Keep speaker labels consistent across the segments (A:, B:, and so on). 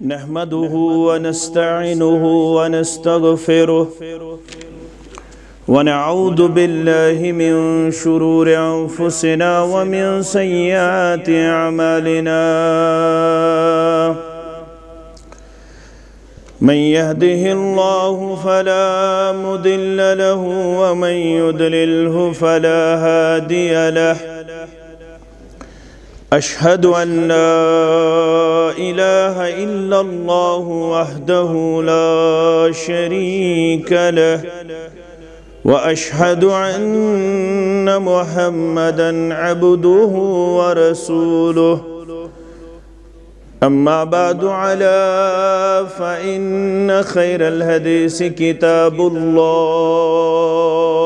A: نحمده ونستعينه ونستغفره ونعوذ بالله من شرور أنفسنا ومن سيئات أعمالنا. من يهده الله فلا مضل له ومن يضلله فلا هادي له. أشهد أن لا إله إلا الله وحده لا شريك له وأشهد أن محمدًا عبده ورسوله. أما بعد على فإن خير الحديث كتاب الله.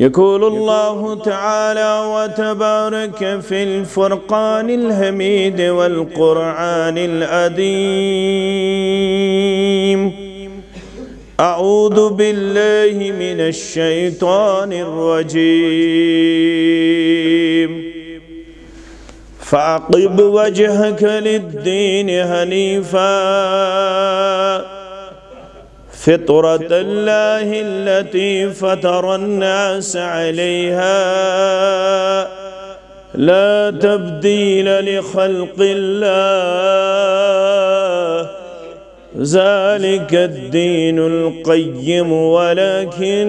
A: يقول الله تعالى وتبارك في الفرقان الحميد والقرآن الأديم أعوذ بالله من الشيطان الرجيم. فأقب وجهك للدين هنيفاً فطرة الله التي فطر الناس عليها. لا تبديل لخلق الله. ذلك الدين القيم ولكن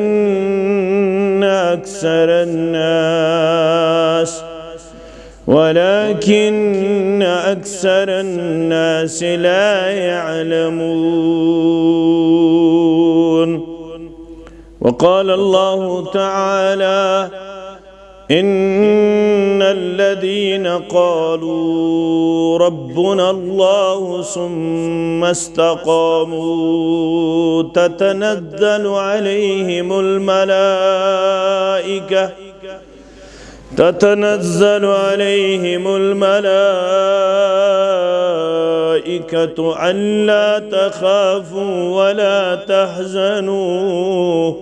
A: أكثر الناس ولكن أكثر الناس لا يعلمون. وقال الله تعالى إن الذين قالوا ربنا الله ثم استقاموا تتنزل عليهم الملائكة تتنزل عليهم الملائكة ألا تخافوا ولا تحزنوا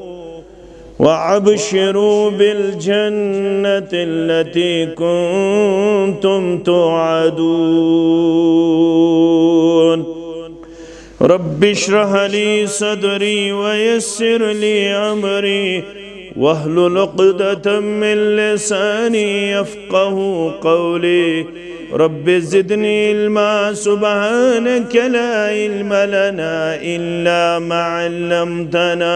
A: وأبشروا بالجنة التي كنتم توعدون. رب اشرح لي صدري ويسر لي أمري واهلل عقدة من لساني يفقه قولي. رب زدني علما سبحانك لا علم لنا إلا ما علمتنا.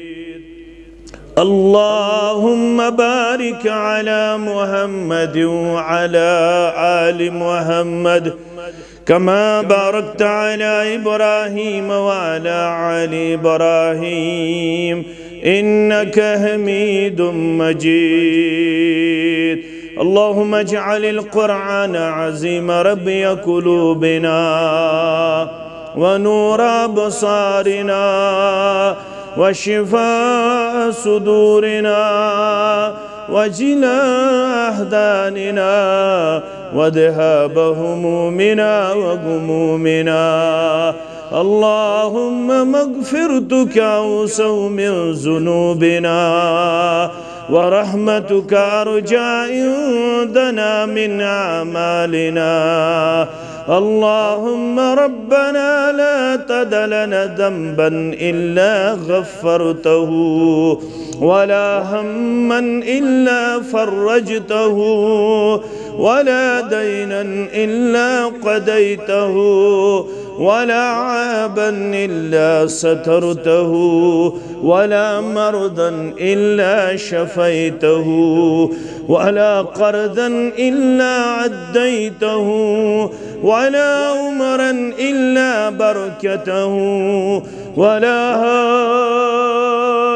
A: اللهم بارك على محمد وعلى آل محمد كما باركت على إبراهيم وعلى آل إبراهيم إنك حميد مجيد. اللهم اجعل القرآن عزيم ربي قلوبنا ونور أبصارنا وشفاء صدورنا وجلاء أحداننا وذهاب همومنا وغمومنا. اللهم مغفرتك أوسع من ذنوبنا ورحمتك أرجى عندنا من أعمالنا. اللهم ربنا لا تدع لنا ذنبا إلا غفرته ولا هما إلا فرجته ولا دينا إلا قضيته. ولا عابا إلا سترته ولا مرضا إلا شفيته ولا قرضا إلا عديته ولا عمرا إلا بركته ولا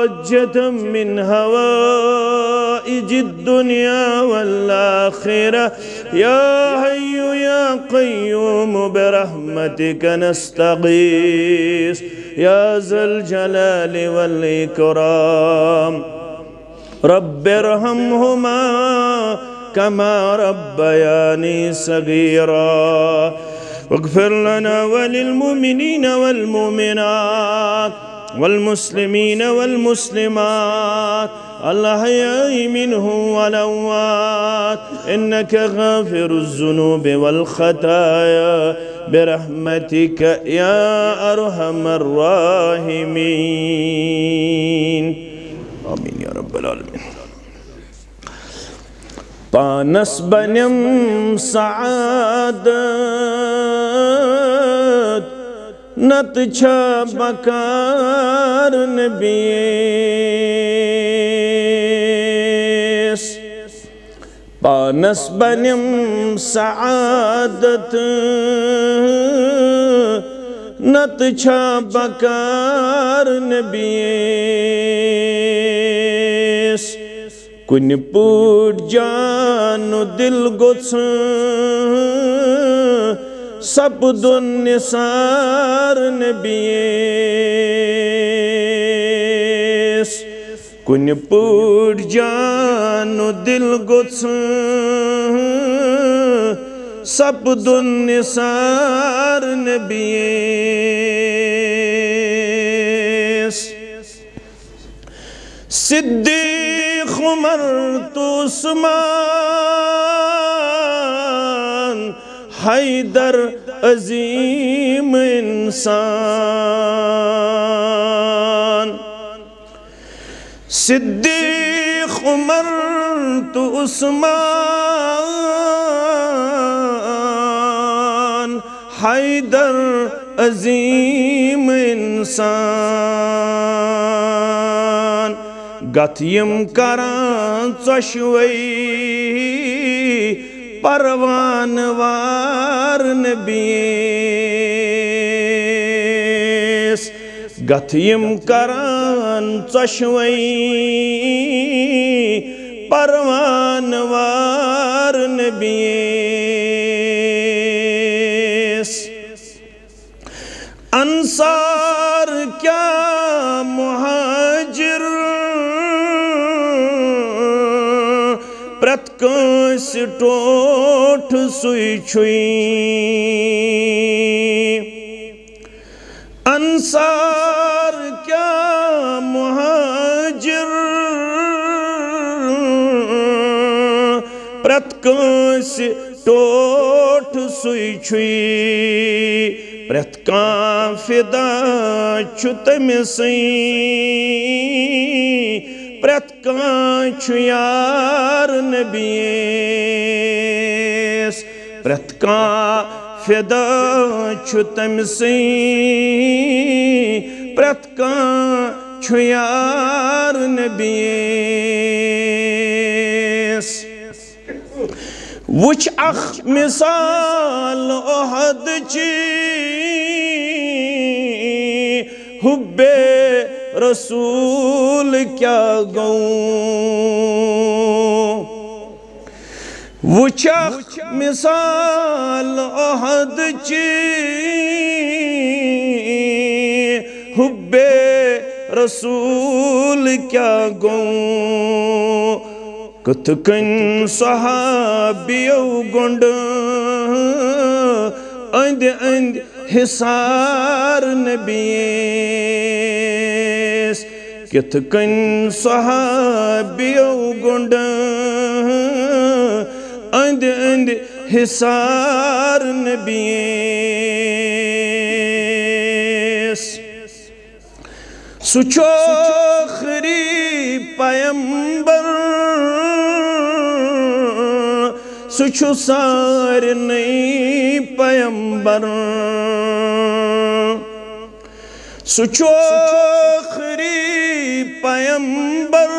A: حاجة من هوائج الدنيا والآخرة. يا حي يا قيوم برحمتك نستغيث. يا ذا الجلال والإكرام. رب ارحمهما كما ربياني صغيرا. واغفر لنا وللمؤمنين والمؤمنات. والمسلمين والمسلمات الأحياء منهم والأموات. إنك غافر الذنوب والخطايا برحمتك يا أرحم الراحمين. آمين يا رب العالمين. پانس بنم سعادت نت چھا بکار نبیس پانس بنم سعادت۔ نت چھا بکار نبیس کن پوٹ جان دل گوچ سب دن نثار نبیس کن پوٹ جان دل گوچ سب دن نثار نبیس صدیق عمر تو عثمان۔ حیدر عظیم انسان۔ صدیق عمر تو عثمان حیدر عظیم انسان۔ گتیم کران چشوئی پروان وار نبیس۔ گتیم کران چشوئی۔ پروان وار نبیس۔ انصار کیا ٹوٹ سوئی چھوئی۔ انصار کیا مہاجر؟ پرتکانس ٹوٹ سوئی چھوئی۔ پرت کان فدا چھتم سین پرت کان چھیار نبیس پرت کان فدا چھتم سین پرت کان چھیار نبیس وچ اخ مثال احد چی حب رسول کیا گوں وچ اخ مثال احد چی حب رسول کیا گوں کت کن صحابیو گنڈ اند اند حسار نبیس کت کن صحابیو گنڈ؟ اند اند حسار نبیس سچو خری پیمبر سچو سارنی پیمبر۔ سچو پیمبر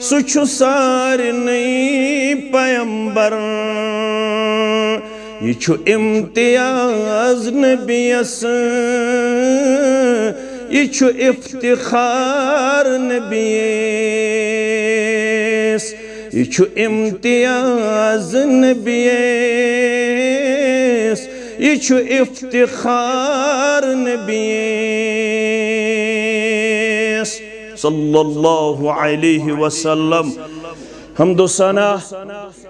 A: سچو سارنی پیمبر یہ چھو امتیاز نبیس یہ چھو افتخار نبیس یہ چھو امتیاز نبیس یہ چھو افتخار نبیس صلی اللہ علیہ وسلم. حمد و ثنا،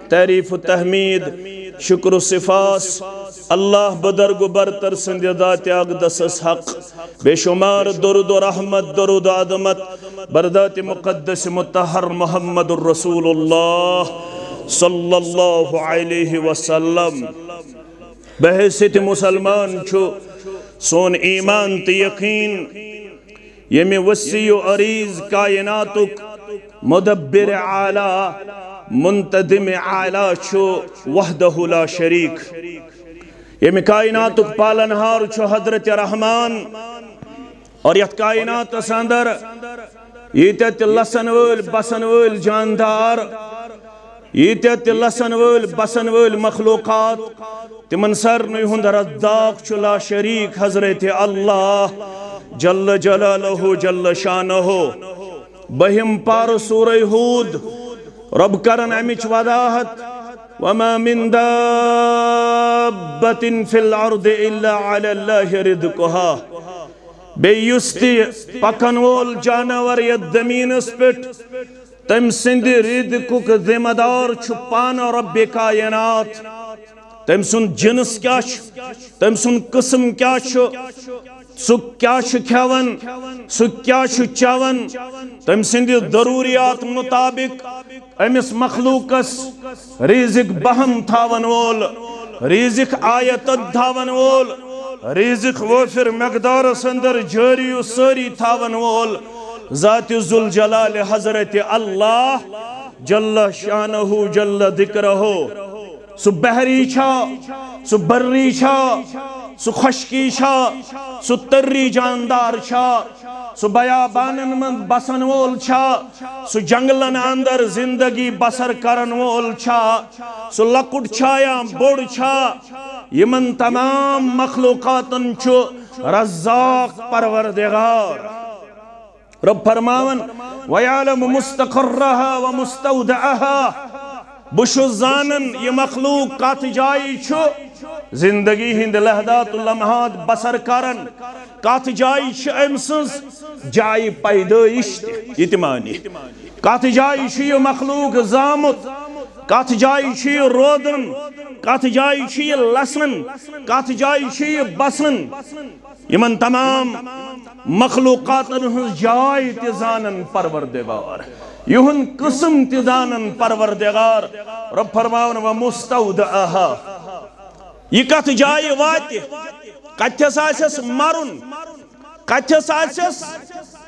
A: تعریف و تحمید، شکر و صفاس، اللہ بدرگ و برتر سند ذات اقدس حق. بے شمار درود و رحمت، درود و عظمت، بردات مقدس متحر محمد الرسول اللہ صلی اللہ علیہ وسلم. بحثیت مسلمان چھو، سون ایمان تی یقین یمی وسیع و عریض کائناتک، مدبر عالی منتدم عالی چھو وحدہ لا شریک۔ یمی کائناتک پالنہار چھو حضرت رحمان، اور یت کائنات سندر یہ لسن ول بسن ول جاندار یہ لسن ول بسن ول مخلوقات تمن سرنی ہند رداق چھ لا شریک حضرت اللہ، جل جلالہ، جل شانہ۔ بہم پار سورہ ہود۔ رب کرن امچ وداحت۔ وما من دابت فی الارض الا علی اللہ رزقها بے یستی پکن وول جانور ید زمینس پٹ تم سند رزقک ذمہ دار چھپان رب کائنات۔ تم سن جنس کیا تم سن قسم کیا سہ کیا کھیون؟ سہ کیا چون تم سند ضروریات مطابق امس مخلوقس ریزک بہم تھاون وول ریزک آیت تھاون وول ریزک وفر مقدار سندر جاری و ساری تھاون وول۔ ذات ذل جلال حضرت اللہ جل شانہ جل ذکرہ سو بحری چھا، سو بری چھا، سو خشکی چھا، سو تری جاندار چھا، سو بیابانن من بسن وول چھا، سو جنگلن اندر زندگی بسر کرن وول چھا، سو لکٹ چھا یا بوڑ چھا، یمن تمام مخلوقاتن چھو رزاق پروردگار۔ رب فرماون، وَيَعْلَمُ مُسْتَقَرَّهَا وَمُسْتَوْدَعَهَا۔ بشو زانن یہ مخلوق کات جائی چھو زندگی ہند لہدات لمحات بسر کرن کات جائی چھ امسنس جائی پیدائش یہ اتمانی کات جائی چھ یہ مخلوق زامت کات جائی چھ رودن کات جائی چھ لسن کات جائی چھ بسن یمن تمام مخلوقات جائی تزانن پروردگار یہن قسم تزانن پروردگار رب فرماون و مستودعها یہ کت جائے واتی کتھس آسس مرن کتھس آسس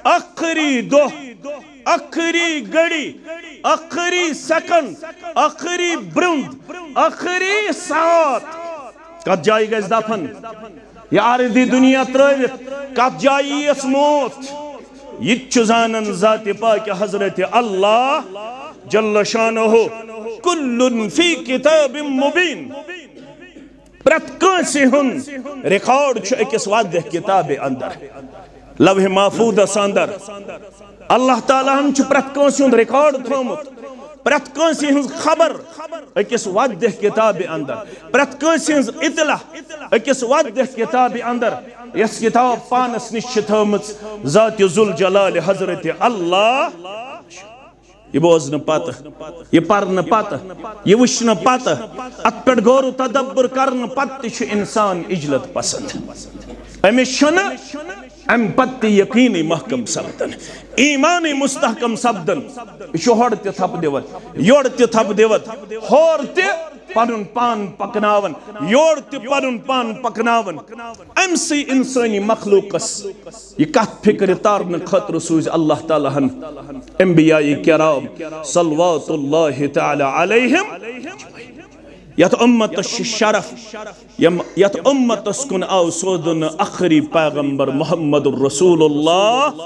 A: اخری دو اخری گڑی اخری سیکنڈ، اخری برند، اخری سات کت جائے گز دفن؟ یہ آردی دنیا ترویت کت جائے اس موت؟ یہ زانن ذات پاک حضرت اللہ جل شانہ کل فی کتاب مبین۔ پرت کنسی ہن، ریکارڈ چھو اکس واضح کتاب اندر۔ لوح محفوظ اندر اللہ تعالیٰ ہم چھو پرت کنسی ہن ریکارڈ تھومت۔ پرت کنسی ہن خبر اکس واضح کتاب اندر۔ پرت کنسی ہن اطلاع اکس واضح کتاب اندر۔ اس کتاب پانس نشت ہمت ذات ذل جلال حضرت اللہ۔ یہ بوزن پتہ یہ پرن پتہ یہ وشن پتہ ات پہ غور تدبر کرن پتہ انسان اجلت پسند۔ امس ام پتہ یقینی محکم سپدن، ایمانی مستحکم سپدن۔ یہ ہور تہ تھپ دیوت یور تہ تھپ دیوت، ہور تہ پنن پان پکناون یور تہ پنن پان پکناون۔ ام سی انسانی مخلوقس، یہ کت فکر تارن خطر سوز اللہ تعالی ہن۔ انبیاء کرام صلوات اللہ تعالی علیہم۔ یت امت شرف یت امت کن آو سودن اخری پیغمبر محمد الرسول اللہ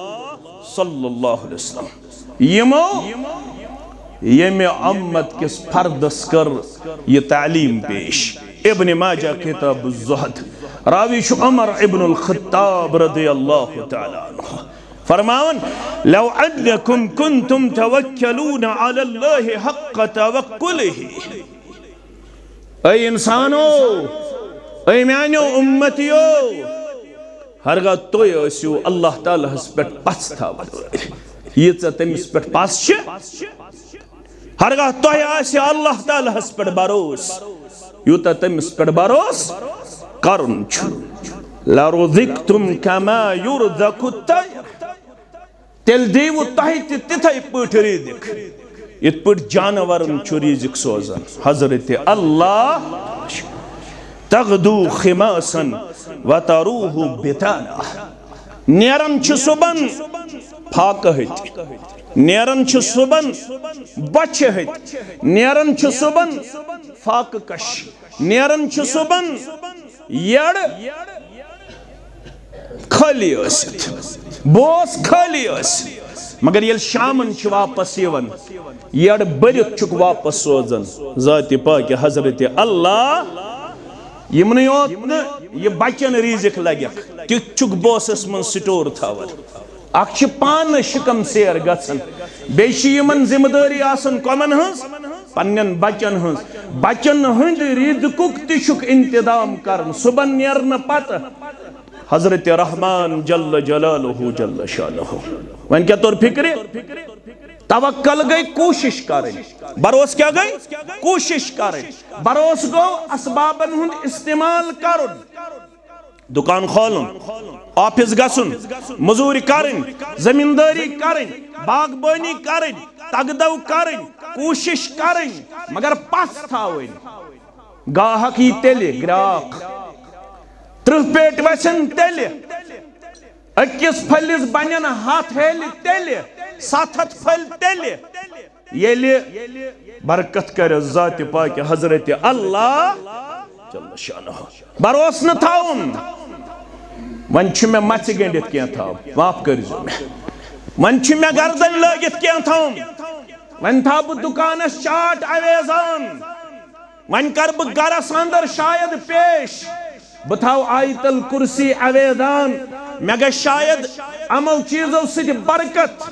A: صلی اللہ علیہ وسلم. یمو؟ یم امت کس فردس کر یہ تعلیم پیش. ابن ماجہ کتاب الزہد. راوی شو عمر ابن الخطاب رضی اللہ تعالی عنہ. فرماون، لو انکم کنتم توکلون علی اللہ حق توکلہ. اے انسانو، اے میانیو امتیو ہرگاہ توی اسیو اللہ تعالیٰ ہس پیٹ پس تھا یہ ژا تمس پیٹ پس چھ ہرگاہ توی آسی اللہ تعالیٰ ہس پیٹ بروس یوتا تمس پیٹ بروس کرن چھ لرزقتم کما یرزق الطیر تیل دیو تہی تی تتھائی پوٹ ات پوٹ جانورن چھ سوزن. حضرت اللہ تغدو خماسن و تروح بتانا. نیرن چھ صبن پھاک ہت نیرن چھ صبن بچ ہت نیرن چھ صبن فاک کش. نیرن چھ صبن یڑ خالی ٲسِتھ بوس خالی ٲسِتھ مگر ییٚلہِ شامن چھِ واپس یِوان یڑ بٔرِتھ چھُکھ واپس سوزان ذاتِ پاکہِ حضرت اللہ یمنٕے یوت نہٕ، یہِ بچن ریٖزِک لگٮ۪کھ تیُتھ چھُکھ بوسس منٛز سٹور تھاوان اکھ چھِ پانہٕ شِکم سیر گژھان بیٚیہِ چھِ یِمن ذمہٕ دٲری آسان کۄمن ہٕنٛز پننٮ۪ن بچن ہٕنٛز بچن ہٕنٛدِ ریٖزقُک تہِ چھُکھ انتظام کران صبحن نیرنہٕ پتہٕ حضرت رحمان جل جلالہ جل شانہ. وین کیا طور فکر توکل گئی، کوشش کریں۔ بروس کیا گئی؟ کوشش کریں۔ بروس گو اسبابن ہند استعمال کرن۔ دکان کھولن، آفس گسن، مزوری کرن، زمینداری کرن، باغبانی کرن، تگدو کرن، کوشش کرن۔ مگر پس تھاوین۔ گاہک یہ تیلی گراک ترہ پیٹ وسن تیلی اکس پھلس بنن ہاتھ ہیلی تیلی سات ہتھ پھل تیلی یلی برکت کر ذات پاک حضرت اللہ۔ جل شانہ۔ بروس نہ تھاون ون چھ میں مچ گنڈت کیا تھاو معاف کر جو میں ون چھ میں گردن لگت کیا تھاو ون تھا بہ دکانس چاٹ اویزان۔ ون کر بہ گرس اندر شاید پیش۔ بتاو آیت الکرسی اویدان میں گا شاید امو چیزو سی برکت۔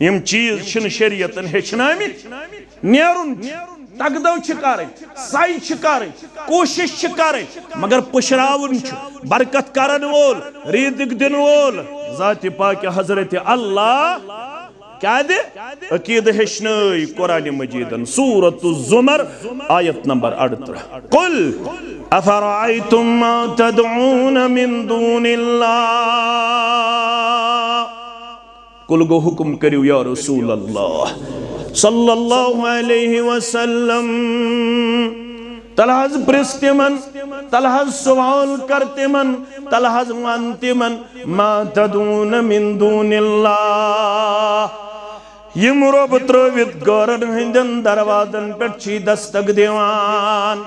A: یم چیز چھن شریعتن ہیچنامی نیرن تگدو چھ سائی چھ کوشش چھ مگر پشراون چھ برکت کرن وول ریدک دن وول ذات پاک حضرت اللہ کیا دے عقید ہشنائی قرآن مجیدن سورة الزمر آیت نمبر اڑتر قل افرائیتم ما تدعون من دون اللہ قل گو حکم کریو یا رسول اللہ۔ صلی اللہ علیہ وسلم۔ تلحظ پرستی من، تلحظ سوال کرتی من، تلحظ وانتی من۔ ما تدون من دون اللہ۔ یم رب ترویت گورن ہندن دروازن پر چی دستگ دیوان۔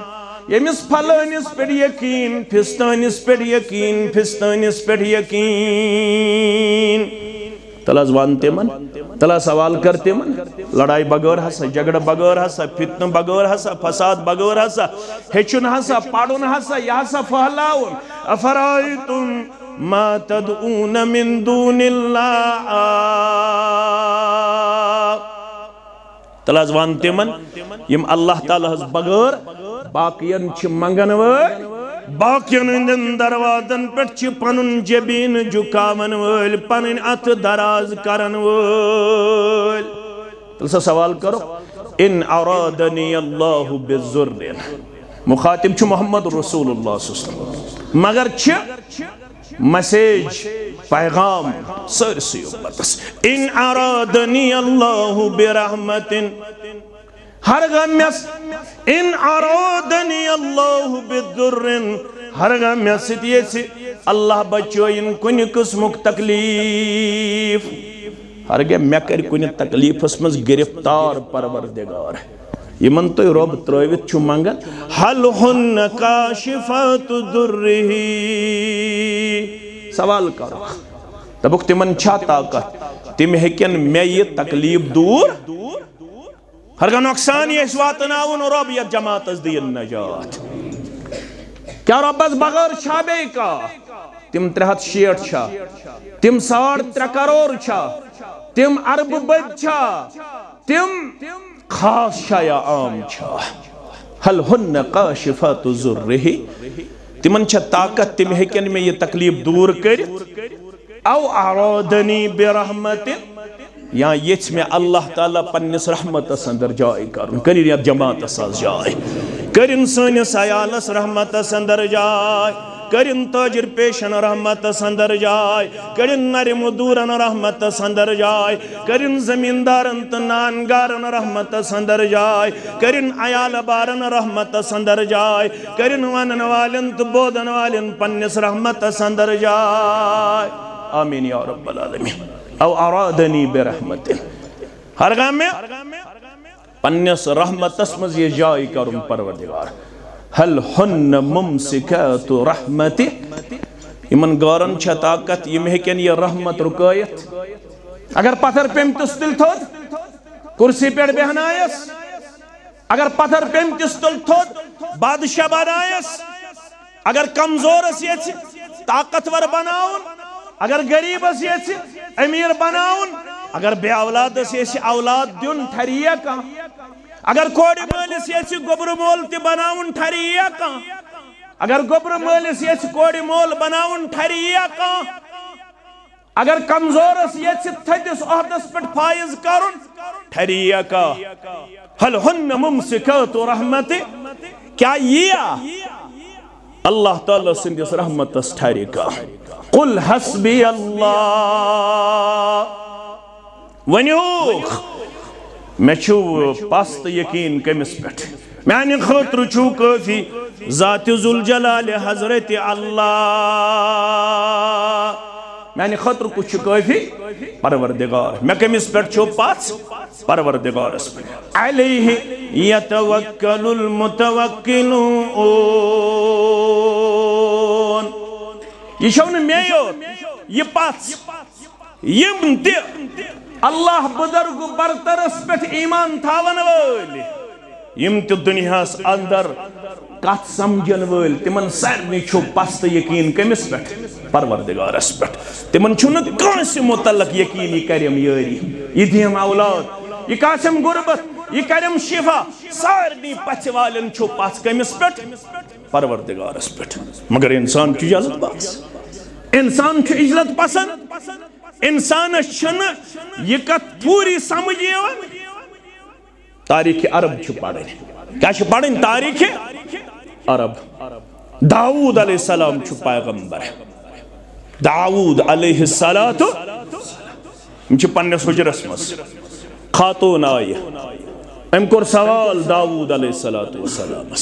A: یمس پھلانس پر یقین پھستانس پر یقین پھستانس پر یقین۔ تلا زوانتے من، تلا سوال کرتے من، لڑائی بغیر ہسا جگڑ بغیر ہسا فتن بغیر ہسا، فساد بغیر ہسا، ہچن ہسا پاڑن ہسا، یا ہسا فہلاؤن افرائیتم ما تدعون من دون اللہ۔ تلاز وانتے من، یم اللہ تعالیٰ حض بغیر باقین چھ منگن ویل باقین اندن دروازن پر چھ پنن جبین جکاون ویل پنن ات دراز کرن ویل تلسا سوال کرو ان ارادنی اللہ بزرین مخاطب چھ محمد رسول اللہ صلی اللہ علیہ وسلم مگر چھ مسیج پیغام سرسی امتس ان ارادنی اللہ برحمت ہر غمیس ان ارادنی اللہ بدرن ہر غمیس دیسی اللہ بچو ان کنی قسمک تکلیف۔ ہر غم میں کر کنی تکلیف اس مز گرفتار پروردگار۔ یہ من تو رب ترویت چھو منگل حل ہن کاشفات درہی سوال کرو۔ تبک تمن چھا طاقت تم ہکن میں یہ تکلیف دور؟ ہرگا نقصان یہ اس واتناون رب یہ جماعت از دین نجات. کیا رب از بغیر چھابے کا تم ترہت شیٹ چھا تم ساڑ تر کروڑ چھا تم عرب بد چھا تم خاص چھا یا عام چھا حل ہن قاشفات ذرہی تمن چھا طاقت تم ہکن میں یہ تکلیف دور کر او اعرادنی برحمت یا یہ میں اللہ تعالیٰ پنس رحمت اندر جائے کرن کرن یا جماعت اساس جائے۔ کرن سنس عیالس رحمت اندر جائے۔ کرن تاجر پیشن رحمت اندر جائے۔ کرن نرم دورن رحمت اندر جائے۔ کرن زمیندارن تنانگارن رحمت اندر جائے۔ کرن عیال بارن رحمت اندر جائے۔ کرن ونن والن تبودن والن پنس رحمت اندر جائے۔ آمین یا رب العالمین۔ او ارادنی برحمت ہرگاہ میں پنیس رحمت اسمز یہ جائی کرن پروردگار. حل ہن ممسکات رحمت یمن گارن چھا طاقت، یم ہکن یہ رحمت رکایت. اگر پتھر پیم تس تل تھود کرسی پیڑ بہنائیس اگر پتھر پیم تس تل تھود بادشاہ بنائیس اگر کمزور اس یہ طاقتور بناؤن اگر غریب اس یہ امیر بناؤن اگر بے اولاد اس یہ اولاد دیون ٹھریہ کا، اگر کوڑی مالس یہ گبر مول تی بناؤن ٹھریہ کا، اگر گبر مالس یہ کوڑی مول بناؤن ٹھریہ کا، اگر کمزور اس یہ تھدس عہدس پٹ فائز کرن ٹھریہ کا۔ حل ہن ممسکات رحمت کیا یہ اللہ تعالیٰ سندس رحمت اس ٹھری کا۔ قل حسبی اللہ. ونیوخ میں چھو پاست یقین کمس پیٹھ. میں خطر چھو کافی ذات ذوالجلال حضرت اللہ. میں خطر کچھ کافی پروردگار. میں کمس پیٹھ چھو پاس. پروردگار اس پیٹھ علیہ یتوکل المتوکلون. یہ چھو نے میں یہ پاس یم تی اللہ بزرگ برترس پہ ایمان تھاون وول یم تی دنیا اندر کت سمجھن وول تمن سارنی چھو پست یقین کمس پہ پروردگارس پہ تمن چھو نہ کانسی متعلق یقینی کریم یاری یہ دیم اولاد یہ کاسم غربت یہ کریم شفا سارنی پچ والن چھو پس کمس پہ پروردگارس پہ مگر انسان کی اجازت باس۔ انسان چھو اجلت پسند۔ انسان چھن یہ کت پوری سمجھ تاریخ عرب چھو پڑھیں کیا چھو پڑھیں تاریخ؟ عرب۔ داود علیہ السلام چھو پیغمبر۔ داود علیہ السلام۔ چھو پننے سجر اسمس خاتون آئی ام کور سوال داود علیہ السلام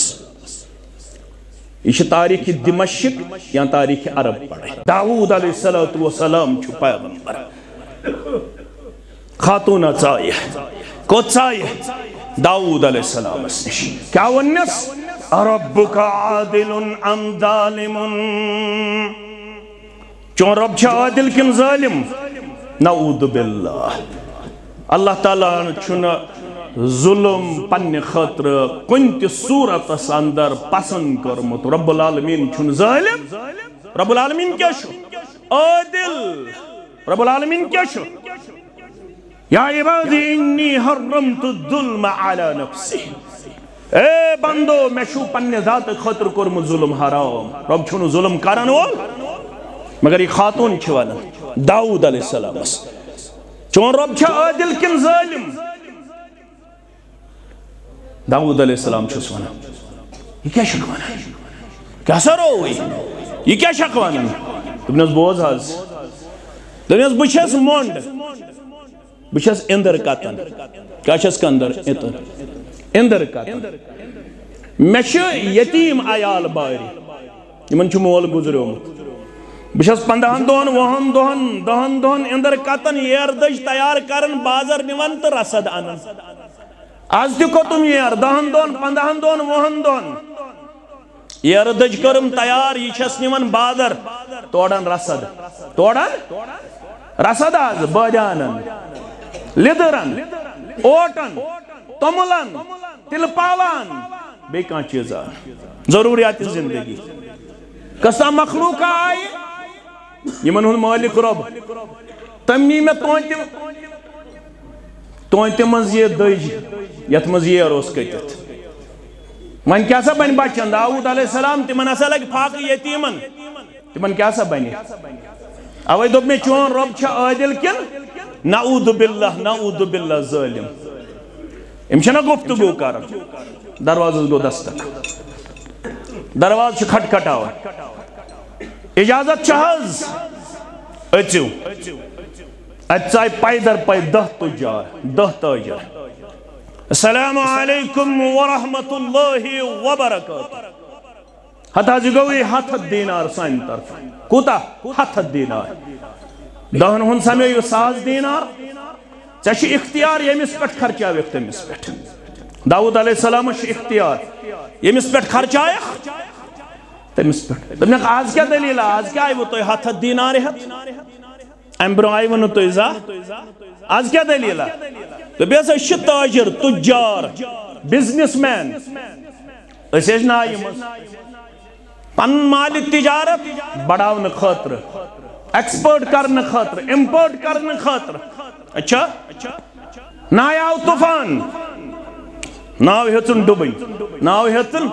A: یہ تاریخ دمشق یا تاریخ عرب پڑھے۔ داود علیہ السلام چھو پیغمبر۔ خاتون چائے کو چائے داود علیہ السلام۔ نش کیا ونس ربک عادل ام ظالم۔ چون رب چھا عادل کن ظالم؟ نعوذ باللہ۔ اللہ تعالیٰ چھنا ظلم، پنہ خطر کن تی صورت اندر پسند کرمت رب العالمین چھن ظالم؟ رب العالمین کیا شو؟ عادل۔ رب العالمین کیا شو؟ یا عبادی، انی حرمت الظلم علی نفسی۔ اے بندو، میں شو پنہ ذات خطر کرمت ظلم حرام۔ رب چھن ظلم کرن وول مگر یہ خاتون چھوانا داود علیہ السلام۔ چون رب چھا عادل کن ظالم؟ داود علیہ السلام چھو سوانا یہ کیا شکوانا کیا سر ہوئی یہ کیا شک ونان شکوانا دبنیز بوز حض. حاض دبنیز بچھس مونڈ. بچھس اندر کاتن. کیا چھس کا اندر؟ اندر کاتن. میں چھو یتیم آیال باری. یہ من چھو مول گزرے ہومت بچھس پندہن دوہن وہن دوہن دہن دوہن اندر کاتن، یہ اردش تیار کرن، بازر نیون تو رسد آنن. آز تہ کتم یہ دہن دون پندہن دون وہن دون یہ دج کرم تیار، یہ چھس نیون بادر۔ توڑن رسد۔ توڑن؟ رسد آز بادیانن لدرن، اوٹن تملن تل پاوان بے کان چیزا ضروریات زندگی۔ کسا مخلوق آئی؟ یمن ہن مالک رب۔ تمی میں توانتی توانتی منز یہ دج یت منز یہ روز کتت من کیا سا بن بچن داود علیہ السلام تمن اسا لگ پاک یتیمن تمن کیا سا بنی اوے دوب میں چون رب چھا عادل کن نعوذ باللہ نعوذ باللہ ظالم ام چھنا گفتگو کرن دروازہ گو دستک دروازہ چھ کھٹ کھٹاو اجازت چھ چہز اچو اچھائی پائدر پائی دہ تجار دہ تاجر السلام علیکم ورحمت اللہ وبرکاتہ حتی جی گوئی دینار سائن طرف کوتا ہاتھ دینار دہن ہن سمیو ساز دینار چاہشی اختیار یمس پٹ خرچا وقت یمس پٹ داود علیہ السلام چھ اختیار یمس پٹ خرچا تمس پٹ تمہیں آج کیا دلیل آج کیا آئی وہ تو ہاتھ دینار ہت ام برو آئی ونو تو ازا آج کیا دلیل تو بیسا شی تاجر تجار business man us age I مز پن مالی تجارت بڑاون خاطر ایکسپورٹ کرن خاطر امپورٹ کرن خاطر اچھا نایا طوفان ناو ہیتن ڈبئی ناو ہیتن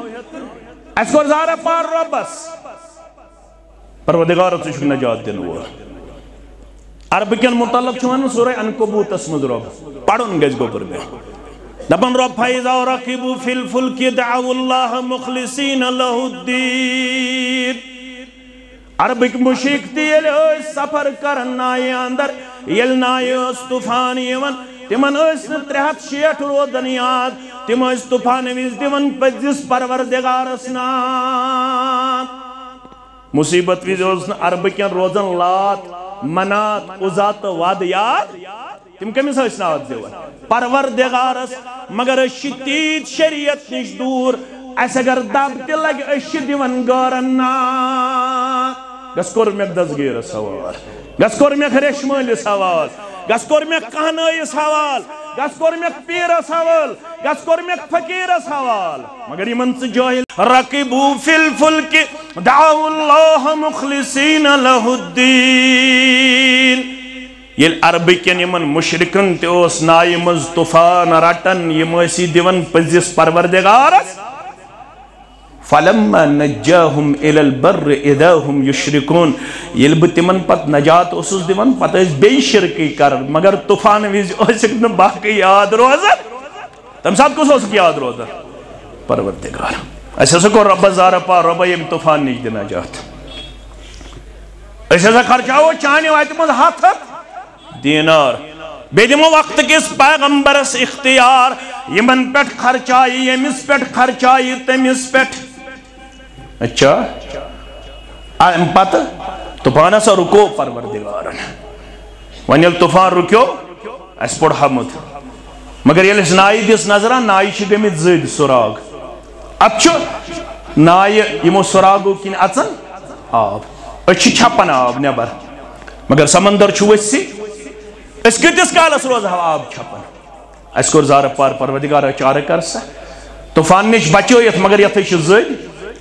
A: اس کو زارہ پار ربس پروردگار تو شکر نجات دن وہ عرب کن متعلق چھوان سورہ انکبوت اسمد رب پڑھن گز گو پر بے دبن رب فائزہ و رقیبو فی الفلکی دعو اللہ مخلصین اللہ الدین۔ عربک مشیق تیل سفر کرن آئی اندر۔ یل نائی اس استفان یمن۔ تمن اس ترہت شیٹ رو دنیاد۔ تم اس طوفان ویز دیون پزیس پروردگار اسنان مصیبت ویز اس عرب کین روزن لات، منات، عزات واد یاد تم کمیس اس نات دیون پروردگار اس، مگر شتید شریعت نش دور اس اگر دب تہ لگ اس دیون گارن گس کور مے دزگیر سوال، گس کور مے ریشمال سوال، گس کور مے کہنائی سوال۔ گس کور میں پیرس حوال گس کور میں فقیرس حوال مگر یہ منس جاہل رقبو فی الفلک دعو اللہ مخلصین لہ الدین یہ عربی کین یمن مشرکن تے اس نائی مز طوفان رٹن یہ مسی دیون پزیس پروردگارس فلما نجاهم الى البر اذا هم يشركون یل بہ تمن پت نجات اسس دیون پتہ اس بے شرکی کر۔ مگر طوفان وز اسک نہ باقی یاد روز تم سات کس اس یاد روز پروردگار۔ اس اس کو رب زار پا رب یم طوفان نش دنا جات اس اس خرچاو چانے وایت مز ہاتھ۔ دینار۔ بے دمو وقت کس پیغمبرس اختیار۔ یمن پٹ خرچائی، یمس پٹ خرچائی، تمس پٹ اچھا ام پتہ طوفان سا رکو پروردگارن ون یل طوفان رکیو اس پڑ حمد مگر یل نائی دس نظران نائی چھ گمت زد سراغ اب چھ نائی یمو سراغو کن اچن آب اچھ چھپن آب نبر مگر سمندر چھ وسی اس کتس کالس روز آب چھپن اس کور زار پار پروردگار چارہ کرسا طوفان نش بچو یت مگر یت چھ زد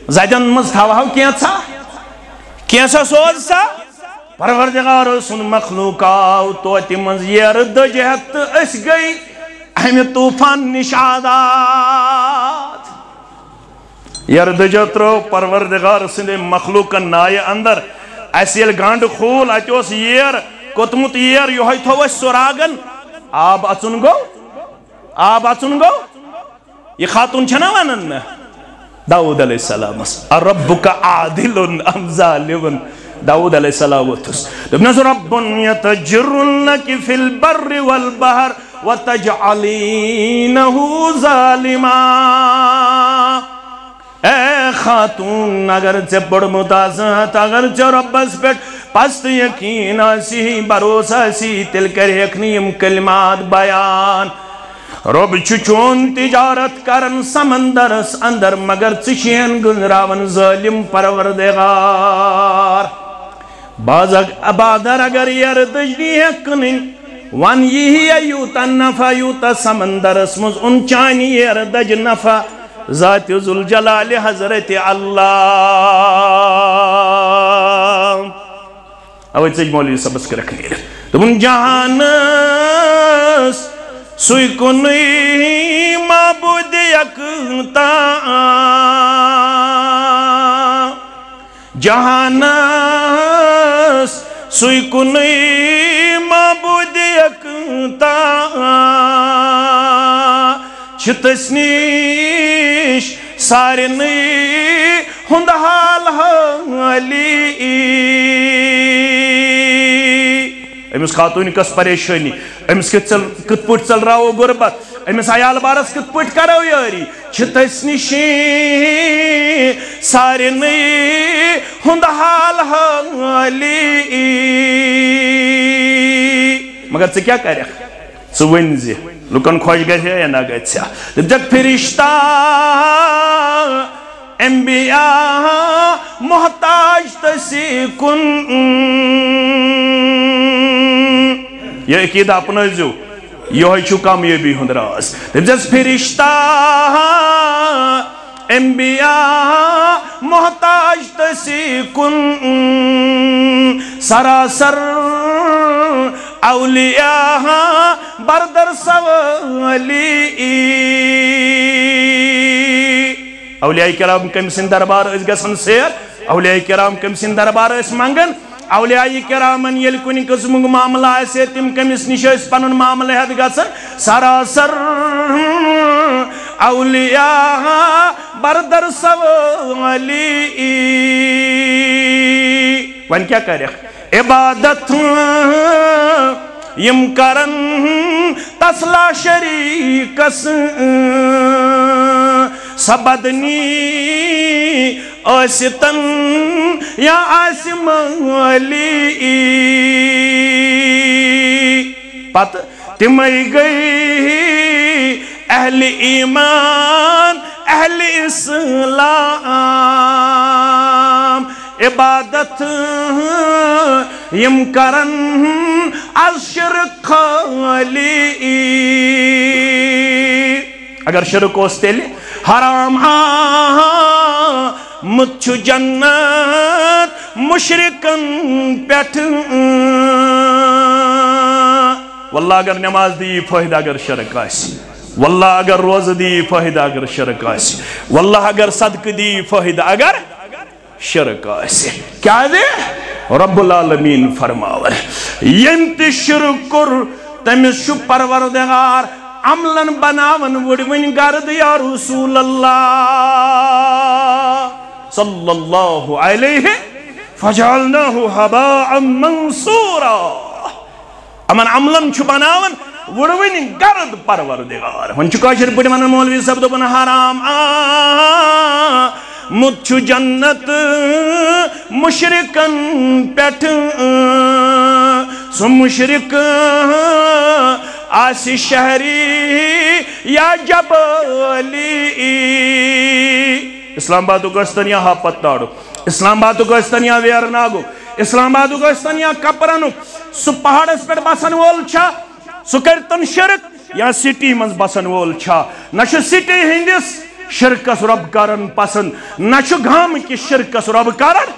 A: زدن مز تھاوہو کینسا کینسا سوز سا پروردگار سن مخلوق آو تو تی منز جہت اس گئی۔ ہمیں طوفان نشادات۔ یہ رد جترو پروردگار سن مخلوق نائے اندر۔ ایسی گانڈ خول اچوس یہ کتمت یہ یوہی تھو اس سراغن۔ آب اچن گو؟ آب اچن گو؟ یہ خاتون چھنا ونن داود علیہ السلام ربک عادل ام ظالم. داود علیہ السلام وتس دبنس رب يتجر لك في البر والبحر وتجعلينه ظالما. اے خاتون اگر چے بڑ متازت اگر چے ربس پیٹ پست یقین سی بروسہ سی تل کر یکنیم کلمات بیان. رب چون تجارت کرن، سمندرس اندر مگر ثین گنراون ظالم پروردگار. باز ابادر اگر یر دجنی کنن ون یہ یوتا نفع یوتا سمندرس مز ان چانی یر دج نفع. ذات ذوالجلال حضرت اللہ. اوے چج مولوی صبس کر رکھنی تم جہانس سوئی کنی معبود یکتا جہانس سوئی کنی معبود یکتا چھتس نیش سارے نئی حال حالی۔ امس خاتون کس پریشانی امس کت پٹ چل رہا غربت امس عیال بارس کت پٹ کرو یاری چھتس نشی سارے نئی ہند حال حالی مگر ژٕ کیٛاہ کرکھ ژٕ ؤنۍ زِ لُکن خۄش یا نہ گژھِ دِژکھ فرشتہ انبیاء محتاج تسی کن یہ عقید اپنٲیزیو یہوے چھُ کامیٲبی ہُنٛد راز دِژس فرشتہ انبیاء محتاج تسی کن سراسر اولیاء بردر سوالی. اولیاء کرام کم سن دربار اس گسن سیر، اولیاء کرام کم سن دربار اس منگن، اولیاء کرامن یل کنی قسم معاملہ ایسے تم کمس نش پن معاملہ حد گسن۔ سراسر اولیاء بردر سوالی ون کیا کرک عبادت یم کرن، تسلا شریکس سبدنی آستن یا آسم علی پت تمئی گئی اہل ایمان، اہل اسلام۔ عبادت یم کرن از شرک خالی۔ اگر شرک اس تیلی حرام ہاں، ہاں، ہاں، مچھو جنت مشرکن پیٹھ۔ واللہ اگر نماز دی، فائدہ اگر شرک آسی واللہ اگر روز دی، فائدہ اگر شرک آسی واللہ اگر صدق دی، فائدہ اگر شرک آسی کیا دے؟ رب العالمین فرماور ینت شرکر تمس شو پروردگار عملن بناون وڑون گرد یا رسول اللہ۔ صلی اللہ علیہ۔ فجعلناہ حباء منصورا۔ امن عملن چھو بناون وڑون گرد پروردگار۔ ون کاشر پڑی من مولوی صاحب دو حرام۔ آ مت جنت مشرکن پیٹھ۔ سو مشرک آسی شہری یا جبلی اسلام آبادو گستن یا ہاپت ناڑو اسلام آبادو گستن یا ویرناگو اسلام آبادو گستن یا کپرانو۔ سو پہاڑ اس پر باسن وول چھا۔ سو کرتن شرک یا سٹی منز باسن وول چھا۔ نشو سٹی ہندس شرکس رب کرن پسند نشو گھام کی شرکس رب کرن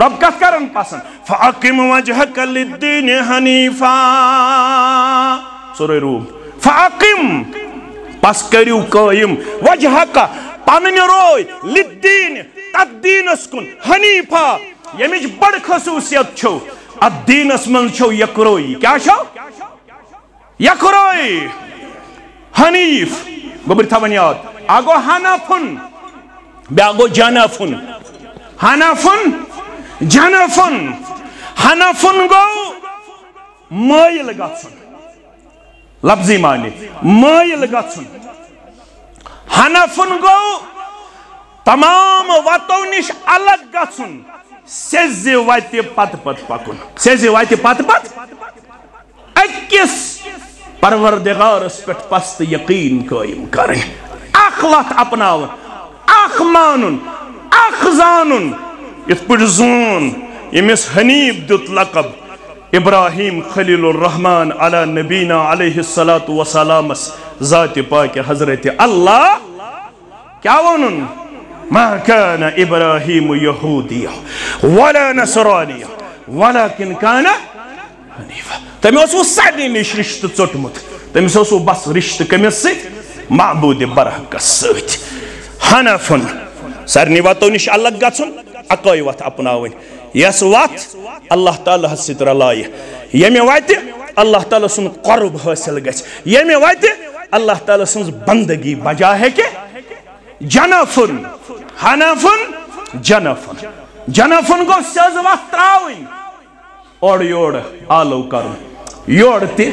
A: رب کت کرن پسند فاقم وجہک للدین حنیفا۔ سورہ روم فاقم. پس کریو قائم. وجہک پانن روی للدین. تدین اسکن. حنیفا یمیج بڑ خصوصیت چھو. الدین اسمن چھو. یکروئی. کیا چھو? یکروئی. حنیف. گبر تھا بنیاد آگو حنفن. بیاگو جنفن. حنفن. جنفن. حنفن گو مائل گھن لفظی معنی۔ مائل گھن حنفن گو تمام وطو نش الگ گھن سیزی وائتی پت پت پکن۔ سیزی وائتی پت پت۔ اکس پروردگار اس پہ پست یقین قائم کریں اخ لت اپناون۔ اخ مانن اخ زانن ات پہ زون یمس حنیب دت لقب۔ ابراہیم خلیل الرحمن علی نبینا علیہ الصلاة والسلام. ذات پاک حضرت اللہ کیا ونن ما كان إبراهيم يهوديا ولا نصرانيا ولكن كان حنيفا تمہیں اس وہ سارے نش رشتہ ژوٚٹمُت تٔمِس اوس بس رشتہ کٔمِس معبوٗدِ برحقس سۭتۍ حنفن. سارنٕے وتو نش الگ گژھُن اکٲے وتھ اپناوٕنۍ یس وتھ اللہ تعالیٰ ہس سۭتۍ رلایہِ ییٚمہِ وتہِ اللہ تعالیٰ سُنٛد قۄرب حٲصِل گژھِ. ییٚمہِ وتہِ اللہ تعالیٰ سٕنٛز بندگی بجا ہیٚکہِ جنفن. حنفن، جنفن. جنفن گو سیز وقت تراؤن اور یوڑ آلو کرن. یوڑ تی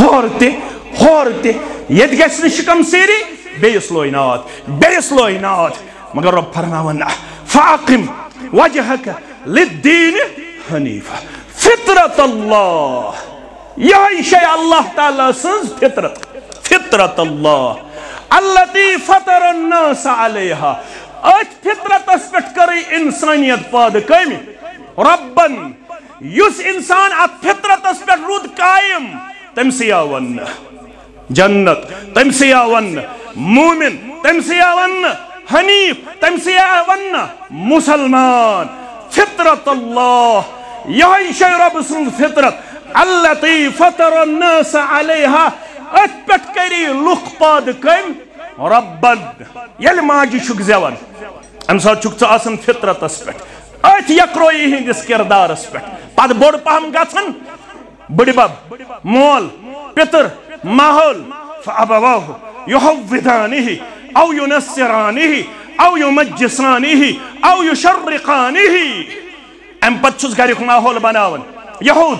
A: ہور تی ہور تی ید گیس نشکم سیری، بیس لوئی نات. بیس لوئی نات. مگر رب فرماون فاقم وجہک للدين حنيفة. فطرة الله. يا شيء الله تعالى سنز فطرة فطرة الله. التي فطر الناس عليها. أج فطرة اسبتكري إنسانية فاد كامي ربا. يس إنسان أت فطرة تسبت رود قائم. تمسيا ون. جنة تمسيا ون. مؤمن. تمسيا ون. حنيف. تمسيا ون. مسلمان. فطرة الله. يا شيء رب الفطرة التي فطر الناس عليها. أثبت أتبكري لقباد كم ربا. يل ماجي شك زوان. أم سات شك تأسن فطرة أسبت أت يقرأي إيه هند سكردار أسبت بعد بور پاهم گاتن بڑی باب. مول. پتر ماحول فأبواه. يحفظانه. أو ينسرانه. أو يمجسانه أو يشرقانه أم پتہٕ چھُس گریُک ماحول بناوان یہود،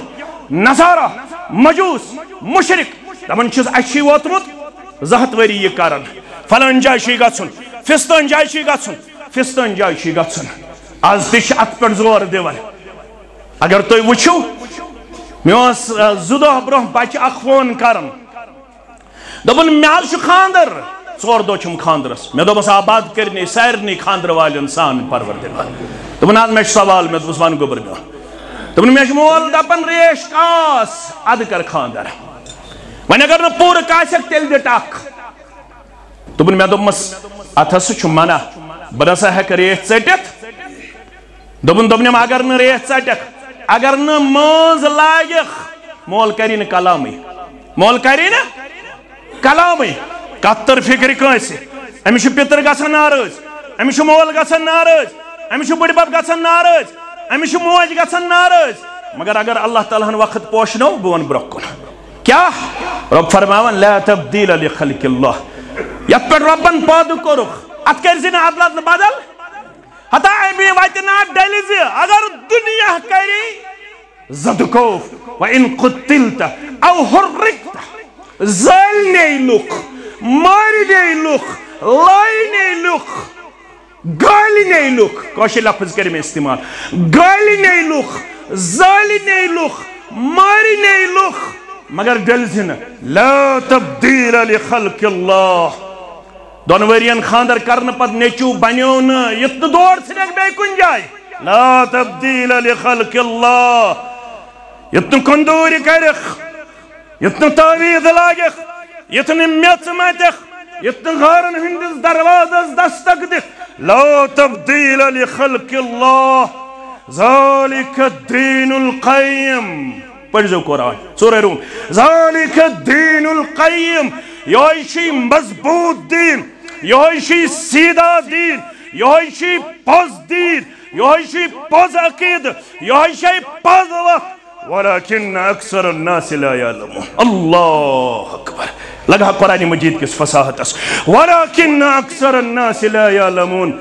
A: نصارہ، مجوس مشرق دپان چھُس اَسہِ چھُے ووتمُت زٕ ہتھ ؤری یہِ کران فلٲنۍ جایہِ چھُے گژھُن فِستٲنۍ جایہِ چھُے گژھُن فِستٲنۍ جایہِ چھُے گژھُن آز تہِ چھِ اَتھ زور دِوان اگر تُہۍ وٕچھِو مےٚ اوس زٕ دۄہ برونٛہہ بچہِ اکھ فون کران دوٚپُن مےٚ حظ خاندر۔ ژور دۄہ چھُم خاندرس. مےٚ دوٚپمس آباد کٔرنٕے سارنٕے خاندر والٮ۪ن سان پروردِگار. دوٚپُن حظ مےٚ چھُ سوال. مےٚ دوٚپُس، وَن گوٚبر مےٚ دوٚپُن، مےٚ چھُ مول دپان ریش کاس. اَدٕ کر خاندر. وۄنۍ اگر نہٕ پوٗرٕ کاسٮ۪کھ تیٚلہِ دِ ٹکھ دوٚپُن، مےٚ دوٚپمس، اتھ ہسا چھُ منع. بہٕ نسا ہٮ۪کہٕ ریٹ ژٔٹِتھ. دوٚپُن دوٚپنم اگر نہٕ ریٹ ژٹکھ اگر نہٕ مٲنٛز لاگکھ مول کری نہٕ کلامٕے مول کری نہٕ کلامٕے کتھ تر فکرِ کٲنٛسہِ أمِس چھُ پِتٕر گژھان ناراض أمِس مول گژھان ناراض أمِس چھُ بٕڈِ بب گژھان ناراض أمِس چھُ موج گژھان ناراض مگر اگر اللہ تعالیٰ ہن وقت پوشنو بہٕ وَنہٕ برونٛہہ کُن کیٛاہ رۄب فرماوان لا تبدیل لخلق اللہ یتھ پٮ۪ٹھ رۄبن پٲدٕ کوٚرُکھ ات کٔرزِ نہٕ ادلت نہٕ بدل ہتا امی واتہِ نا اگر دنیا کری زدکوف و ان قتلت او حرکت زلنے لُکھ مارنے لُکھ لاینے لُکھ گالنے لُکھ کٲشِر لفظ کٔرۍ مےٚ استعمال گالنے لُکھ زالنے لُکھ مارنے لُکھ مگر ڈلزِ لا تبدیل لخلق اللہ دون ورین خاندر کرن پت نیچو بنیو نا یتن دور سنک بے کن جائے لا تبدیل لخلق اللہ یتن کندوری کرخ یتن تاوید لاگخ يتن ميت مدخ يتنغارن هندز دروازز دستك دخ لا تبديل لخلق الله ذلك الدين القيم. پڑھزو قرآن سورة روم. ذلك الدين القيم. يوشي مضبوط دين يوشي سيدا دين يوشي پز دين يوشي پوز عقيد يوشي پز وقت. ولكن أكثر الناس لا يعلمون. الله أكبر. لگا قرآن مجید کس فصاحت اس. ولیکن اکثر الناس لا یعلمون،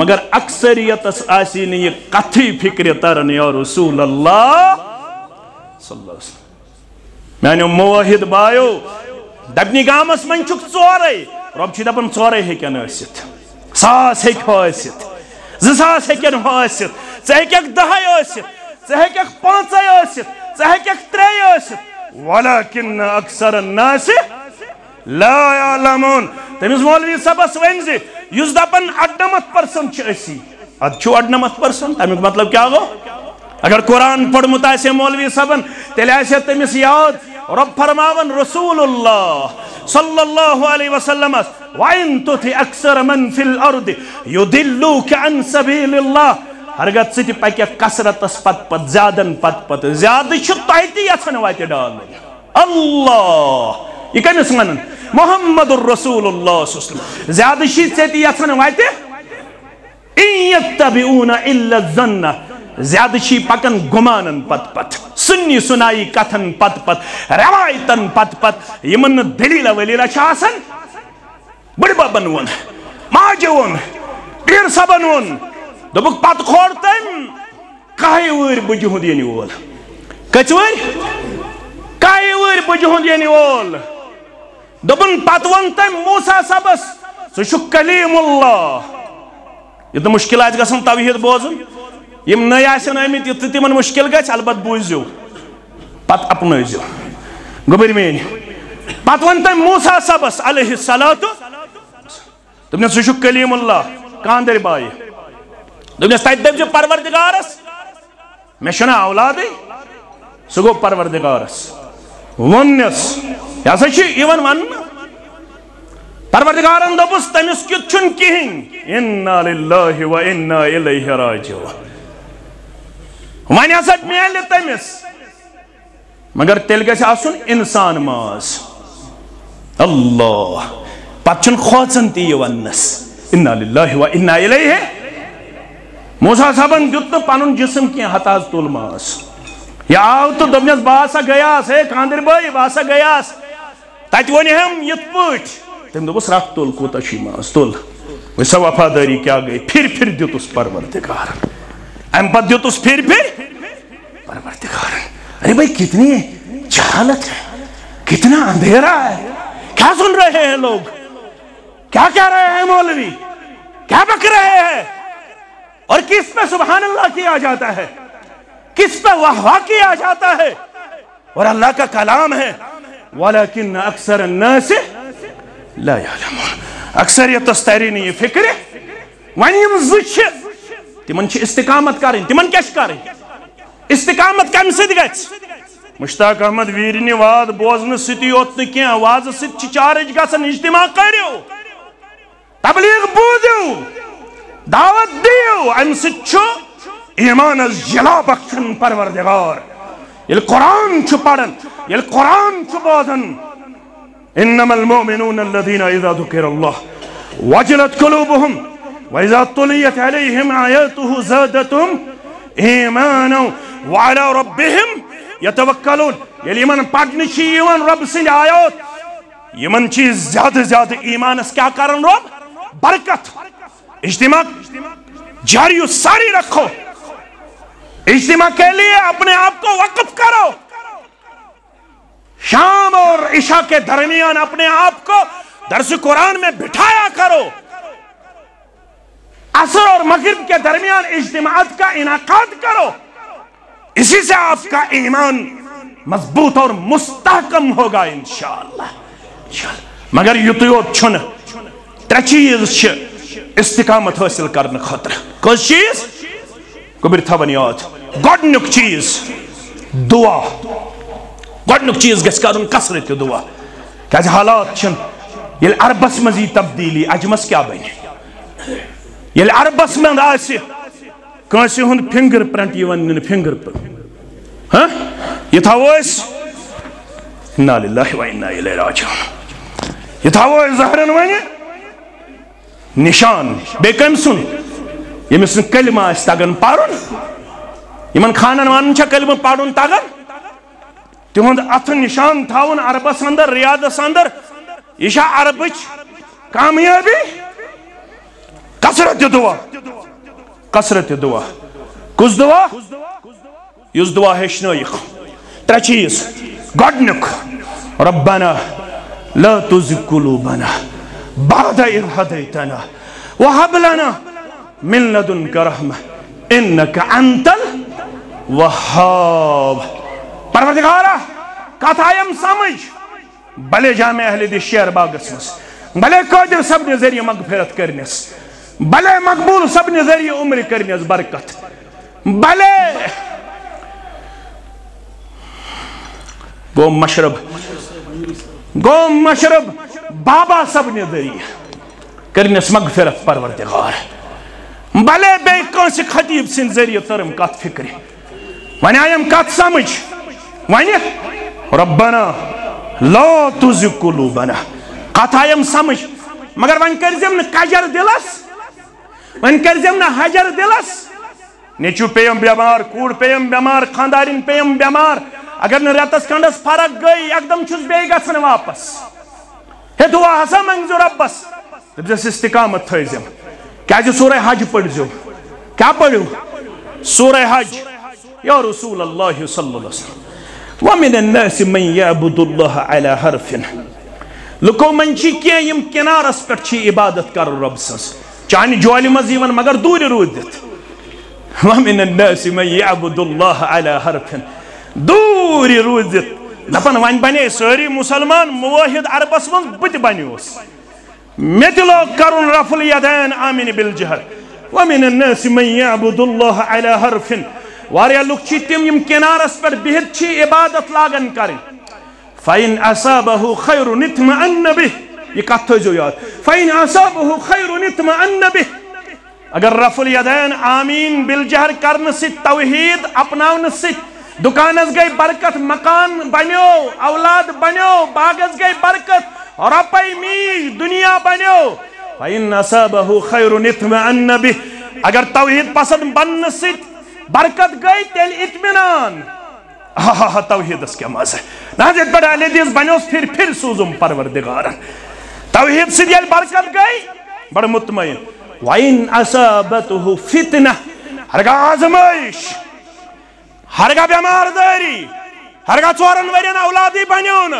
A: مگر اکثریت اس آسی نے یہ قطعی فکر ترن یا رسول اللہ صلی اللہ علیہ وسلم. میں نے موحد بایو دبنی گامس من چک ژورے رب چھ دپان ژورے ہیکن ٲسِتھ ساس ہیکہِ ٲسِتھ زٕ ساس ہیکن ٲسِتھ ژٕ ہیککھ دہے ٲسِتھ ژٕ ہیککھ پانٛژے ٲسِتھ ژٕ ہیککھ ترٛے ٲسِتھ ولیکن اکثر الناس لا لا یعلمون تمیز مولوی صاحبس ونزی یس دپن اڈنمت پرسن چھ اسی اد چھو اڈنمت پرسن؟ تمیک مطلب کیا گو؟ اگر قرآن پڑھمت آسے مولوی صاحبن تیلے آسے تمیس یاد، رب فرماون رسول اللہ صلی اللہ علیہ وسلم وَإِن تُتِ اکثر من فی الارض یدلوک عن سبیل اللہ ہرگت ستی پکیا کسرت اس پت پت، زیادن پت پت زیادہ چھو تائیتی یسن وائتی ڈال اللہ! یہ کمیس منن؟ محمد الرسول اللہ صلی اللہ علیہ وسلم۔ زیادہ شید سیتی یسن وائتی این یتبعون الا الزنہ زیادہ چی پکن گمانن پت پت۔ سنی سنائی کتن پت پت۔ روایتن پت پت۔ یمن دلیل ولیل اچھا چاسن بڑی بابن ون ماجی ون پیر سبن ون دبک پت کھوڑتن کائی ویر بجی ہوں دینی وول۔ کچ ویر؟ کائی ویر بجی ہوں دینی وول۔ دبن پت ون تن موسیٰ سبس سو کلیم اللہ یہ تو مشکل آج گسن توحید بوزن یم نئی آسن آمت یہ تمن مشکل گھر البت بوزو پت اپنزو گوبر مین پت ون تم موسا صبس علیہ السلام دپن سہ کلیم اللہ کاندر بائی دپنس تت دپزو پروردگارس مے چھنا اولادے سہ گو پروردگارس ونس یہ ہسا یون ون پروردگارن دپس تمس کیت چھن کہین انا للہ و انا الیہ راجعون ون ہسا میل تمس مگر تیل گھس آسن انسان ماز اللہ پتہ کھوچن تی ونس انا للہ و انا الیہ موسیٰ صاحبن دیت پنن جسم کی ہتاز تول ماس یا آو تو دبنس باسا گیاس ہے کاندر بھائی، باسا گیاس۔ تت ونی ہم یت پوٹ تم دوبس رکھ تول، کوتا چھی ماس تول۔ ویسا وفاداری کیا گئی۔ پھر پھر دیتس پروردگار۔ ام پت دیتس پھر پھر پروردگار۔ ارے بھائی، کتنی جہالت ہے۔ کتنا اندھیرا ہے۔ کیا سن رہے ہیں لوگ؟ کیا کہہ رہے ہیں مولوی؟ کیا بک رہے ہیں؟ اور کس پہ سبحان اللہ کیا جاتا ہے؟ کس پہ وحوا کیا جاتا ہے؟ اور اللہ کا کلام ہے، وَلَكِنَّ أَكْثَرَ النَّاسِ لَا يَعْلَمُونَ۔ اکثریت تستیری نہیں یہ فکر ونیم زچ تمن چھ استقامت کریں تمن کیا کریں استقامت کم ست گھ مشتاق احمد ویرنی واد بوزن ستی یوت نی واز ست چارج گھن اجتماع کرو تبلیغ بوزو دعوت دیو۔ ام ست ایمان از جلا بخشن پروردگار یل قرآن چھ پڑھن یل قرآن چھ بوزن. إنما المؤمنون الذين إذا ذكر الله وجلت قلوبهم وإذا تليت عليهم آياته زادتهم ايمانا وعلى ربهم يتوكلون. يلي من پاکنی چی؟ یوان رب سند آیات. یمن چی زیادہ زیادہ ایمان اس کیا کرن رب؟ برکت. اجتماع. جاری ساری رکھو. اجتماع کے لیے اپنے آپ کو وقف کرو۔ شام اور عشاء کے درمیان اپنے آپ کو درس قرآن میں بٹھایا کرو۔ عصر اور مغرب کے درمیان اجتماعات کا انعقاد کرو۔ اسی سے آپ کا ایمان مضبوط اور مستحکم ہوگا انشاءاللہ۔ مگر یوتیوت چھن۔ تر چیز چھ استقامت حاصل کرنے خطر کس چیز؟ کبر تھاون یاد گۄڈنیُک چیز دعا گۄڈنیُک چیز گژھِ کرُن کثرت دعا کیازِ حالات چھن ییٚلہِ عربس منٛز یی تبدیلی اجمس کیٛاہ بنہِ ییٚلہِ عربس منٛز آسہِ کٲنٛسہِ ہُنٛد فِنگر پرنٹ یِوان نِنہٕ فِنگر پرنٹ ہاں یہ تھا وہ اس انا للہ و انا الیہ راجعون یہ تھا وہ ظاہرن ونی نشان بے کم سن یہ مثل کلمہ اس تگن پارن يمن خانن وانچا کلمہ پڑھون تاگر تہند اث نشان تھاون عرب سندر ریاض سندر ایشا عربچ کامیابی کثرت دعا کثرت دعا کس دعا یز دعا ہشنویخ ترا چیز گڈنک ربنا لا تزغ قلوبنا بعد إذ هديتنا. وهب لنا من لدنك رحمة. إنك أنت الوهاب پروردگارا کت آیم سمجھ۔ بلے جامع اہل دی شیر باغس مس بلے قادر سب ذریعہ مغفرت کرنس بلے مقبول سب ذریعہ عمر کرنس برکت۔ بلے گو مشرب۔ گو مشرب بابا سب ذریعہ کرنس مغفرت پروردگار۔ بلے بے کنس خطیب سن ذریعہ ترم کت فکری ونی آیم کت سمجھ ونی ربنا لا تزغ قلوبنا کت آیم سمجھ مگر ون کرزم نہ کجر دلس ون کرزم نہ حجر دلس نیچو پیم بیمار کوڑ پیم بیمار خاندارین پیم بیمار اگر نہ رتس کھنڈس فرق گئی اکدم چھس بے گژھن واپس ہے دعا ہسا منگزو ربس دس استقامت تھزم کیا سورہ حج پڑھزو کیا پڑھو سورہ حج یا رسول اللہ صلی اللہ علیہ وسلم ومن الناس من يعبد الله على حرف لکو من چی کیا یم کنارس پر چی عبادت کر رب سنس چانی جوالی مزیون مگر دور رودت ومن الناس من يعبد الله على حرف دور رودت دپن وان بنے ساری مسلمان موحد عربس من بت بنیوس متلو کرن رفل یدین آمین بالجہر ومن الناس من يعبد الله على حرف واریا لوگ چی تم یم کنارس پر بہت چی عبادت لاگن کریں۔ فَإِنْ أَصَابَهُ خَيْرُ نِتْمَ أَنَّ بِهِ۔ یہ کہت جو یاد۔ فَإِنْ أَصَابَهُ خَيْرُ نِتْمَ أَنَّ بِهِ۔ اگر رفل یدین آمین بالجہر کرن ست توحید اپناون ست دکانس گئی برکت، مکان بنیو، اولاد بنیو باغس گئی برکت رپائی میش دنیا بنیو۔ فَإِنْ أَصَابَهُ خَيْرُ نِتْمَ أَنَّ بِهِ۔ اگر توحید پسند بن ست برکت گئی تیل اتمنان آہا توحید اس کیا مزہ۔ ہے نازد بڑا علی دیز بنیوس پھر پھر سوزم پروردگارا توحید سے دیل برکت گئی۔ بڑا مطمئن۔ وَإِنْ أَصَابَتُهُ فِتْنَةِ۔ ہرگا آزمائش۔ ہرگا بیمار داری ہرگا چورن ورین اولادی بنیون۔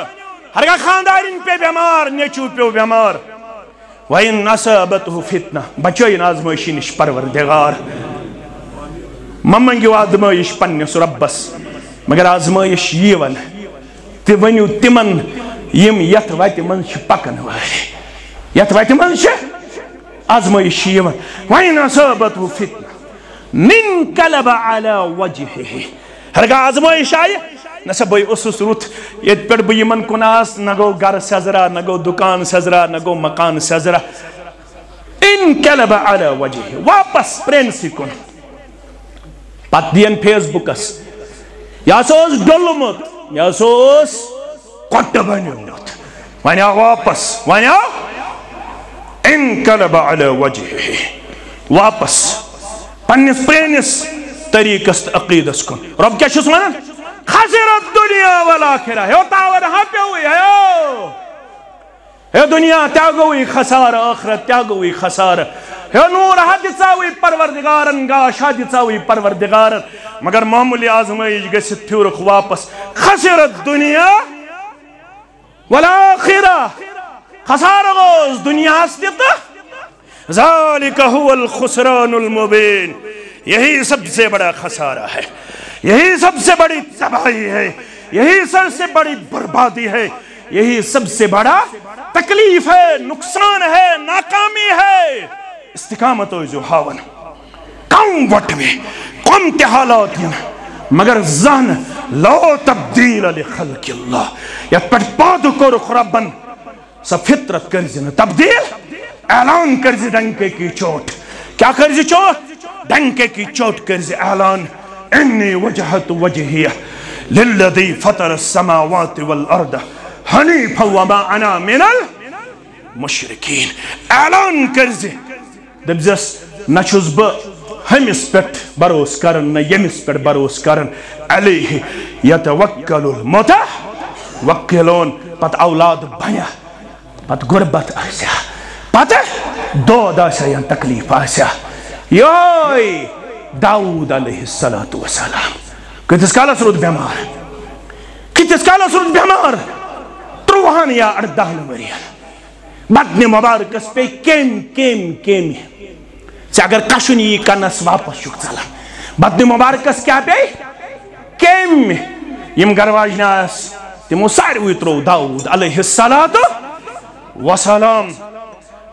A: ہرگا خاندارین پہ بیمار، نیچو پہ بیمار۔ وَإِنْ أَصَابَتُهُ فِتْنَةِ۔ بچوین آزمائشی نش پروردگار۔ ممنگیو آزمائش پنیس ربس مگر آزمائش یہ ون تی ونیو تمن یم یت ویت من چھ پکن واری یت ویت من چھ آزمائش یہ ون وین اصابت و فتنہ من قلب على وجهه ہرگا آزمائش آئے نسا بھئی اسس روت یہ پر بھئی من کناس نگو گر سزرا نگو دکان سزرا نگو مکان سزرا ان قلب على وجهه واپس پرنسی کن پت دین فیس بکس یہ سوز ڈولمت یہ سوز کٹ بنیومت ونیا واپس ونیا انقلب علی وجہه واپس پنس پرینس طریقس عقیدس کن رب کیا چھس ونن خسرت دنیا والآخرہ ہیو تاور ہاں پہ ہوئی ہیو ہے دنیا تیا خسار آخرت تیا گوئی خسار ہے نور حد چاوی پروردگارن، گاش حد چاوی پروردگارن۔ مگر معمولی آزمائش گسی تیورک واپس۔ خسرت دنیا، والآخرہ۔ خسار غوز دنیا ہستیتا ذالک هو الخسران المبین۔ یہی سب سے بڑا خسارہ ہے۔ یہی سب سے بڑی تباہی ہے۔ یہی سب سے بڑی بربادی ہے۔ یہی سب سے بڑا تکلیف ہے، نقصان ہے، ناکامی ہے۔ استقامت ہوئی جو ہاون۔ کم وٹ میں کم تحالات ہیں، مگر زن لو تبدیل لخلق اللہ۔ یا پٹ پادو کو رخ ربن سا فطرت کرزی نا تبدیل، اعلان کرزی ڈنکے کی چوٹ۔ کیا کرزی چوٹ؟ ڈنکے کی چوٹ کرزی اعلان۔ انی وجہت وجہیہ للذی فطر السماوات والارض حنیف وما انا من المشرکین۔ اعلان کرزی دبزس نچوز با ہمس پیٹ بروس کرن نہ یمس پیٹ بروس کرن علیہ یتوکل المتح وکلون. پت أولاد بنیا. پت غربت آسیا پت دود آسیا یا تکلیف آسیا یوئی داود علیہ السلام کتس کالا سرود بیمار. کتس کالا سرود بیمار. تروہان یا اردہن وریان بدن مبارکس پہ کیم کیم کیم. سے اگر کشن یہ کنس واپس چک چلا. بدن مبارکس کیا پہ؟ کیم یم گرواج ناس. تمو ساروی ترو داود علیہ السلام. وسلام.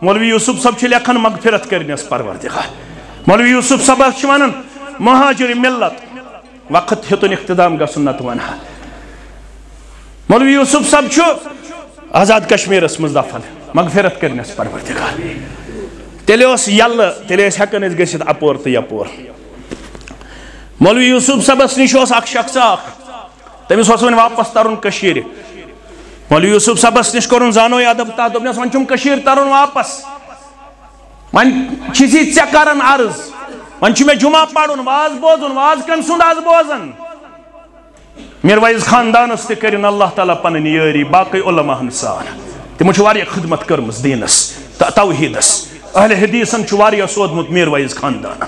A: مولوی یوسف صاحب لکھن مغفرت کرنس پروردگار. مولوی یوسف صاحب ونان مہاجر ملت. وقت ہتن اختدام گسن نت ونہا. مولوی یوسف صاحب آزاد کشمیرس مز دفن مغفرت کرنس پروردگار. تیلے اس یل تیلے اس ہکن اس گسید اپور تو یپور مولوی یوسف صاحبس نش اس اخ شخص اخ تمس اس واپس ترن کشیر مولوی یوسف صاحبس نش کرن زانو ادب تا دوپنس ون چم کشیر ترن واپس ون چیزی ژے کرن عرض ون چھ مے جمعہ پڑھن واز بوزن واز کم سند از بوزن میر وائز خاندانس تہ کرن اللہ تعالیٰ پنن یاری باقی علماء سان تمو چھ واریاہ خدمت کرمز دینس توحیدس اہل حدیثن چھ واریاہ سودمت میر وائز خاندان.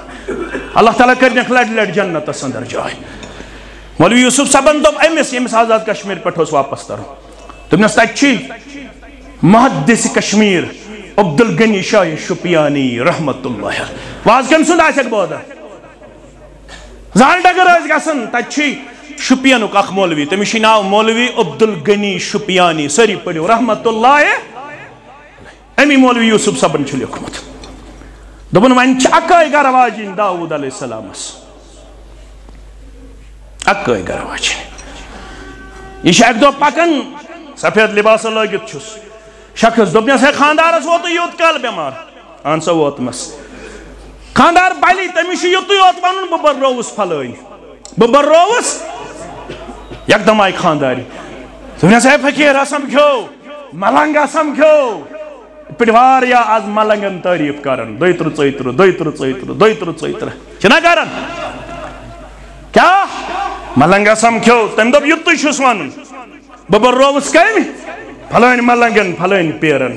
A: اللہ تعالیٰ کرنک لڑ لڑ جنت اندر جائے. مولوی یوسف صاحبن دوپ امس یمس آزاد کشمیر پہ واپس تر دپنس تچی محدث کشمیر عبد الغنی شاہ شپیانی رحمت اللہ واز کم سند آسک بودا زال ڈگر آس گسن تچی شپینک اخ مولوی تمس ناو مولوی عبد الغنی شپیانی، سری پڑھو رحمت اللہ امی مولوی یوسف صاحبن چھ لیکھمت دپن ون اکے گر واجن داود علیہ السلام اکے گر واجن یہ ایک دو پکن سفید لباس لگت چھس شخص دپنس ہے خاندارس ووت یوت کال بیمار اہن سا ووتمس خاندار بلی تمس یوت یوت ون بہ برروس پھلٲنۍ بہ برروس یکدم آئی خانداری دپنس ہے فقیر اسم کھیو ملنگ اسم کھیو پڑوار یا آز ملنگن تعریف کرن دوی تر چوی تر دوی تر دویتر ژویتر دویتر ژویتر دویتر ژویتر چھنا کرن کیا ملنگ اسم کھیو تم دب یتو چھس ونن ببر روس کم پھلٲنۍ ملنگن پھلٲنۍ پیرن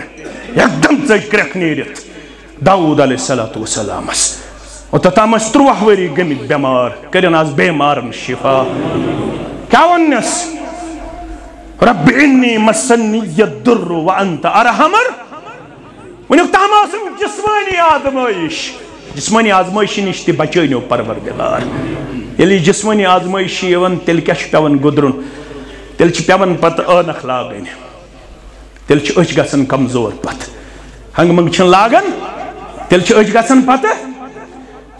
A: یکدم ژٔج کرٛٮ۪کھ نیٖرِتھ داوٗد علیہ الصلوۃ والسلامس اوٚتام ٲسۍ ترٛواہ ؤری گٔمٕتۍ بٮ۪مار کٔرِن آز بیمارن شفا کیا ونس رب انی مسنی الدر وانت ارحمر ونیک تام آسم جسمانی آزمائش جسمانی آزمائش نش تہ بچٲنِو پروردگار ییٚلہِ جسمانی آزمائش چھِ یِوان تیٚلہِ کیٛاہ چھُ پٮ۪وان گُدرُن تیٚلہِ چھِ پٮ۪وان پتہٕ ٲنکھ لاگٕنۍ تیٚلہِ چھِ أچھ گژھان کمزور پتہٕ ہنٛگہٕ منٛگہٕ چھِنہٕ لاگان تیٚلہِ چھِ أچھ گژھان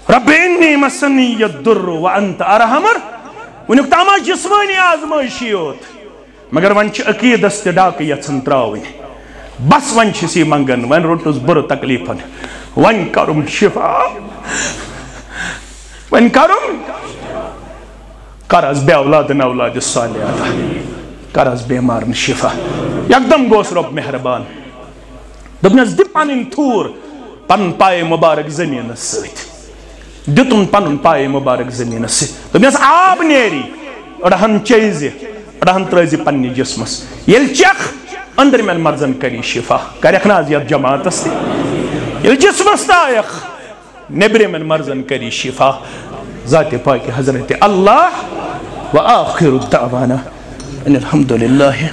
A: رب انی مسنی الدر وانت ارحمر ونیک تام جسمانی آزمائشی یوت مگر ون عقیدس تہ ڈاکہ یژھن تراؤن بس ون سی منگن، ون روٹس بر تکلیفن۔ ون کرم شفا۔ ون کرم کرس بے اولاد اولاد صالحات۔ کرس بیمارن شفا۔ یکدم گوس رب مہربان۔ دپنس دی پنن تھور پن پائے مبارک زمین ست دتن پن پائے مبارک زمین ست دپنس آب نیری اڑہن چیزِ رحم ترزی پننہِ جسمس۔ ییٚلہِ چکھ من مرزن کری شفا۔ کریک ناز یت جماعت جماعتس یل جسمس جسمس نبر من مرزن کری شفا۔ ذات پاک حضرت اللہ و آخر الدعوانا۔ ان الحمدللہ۔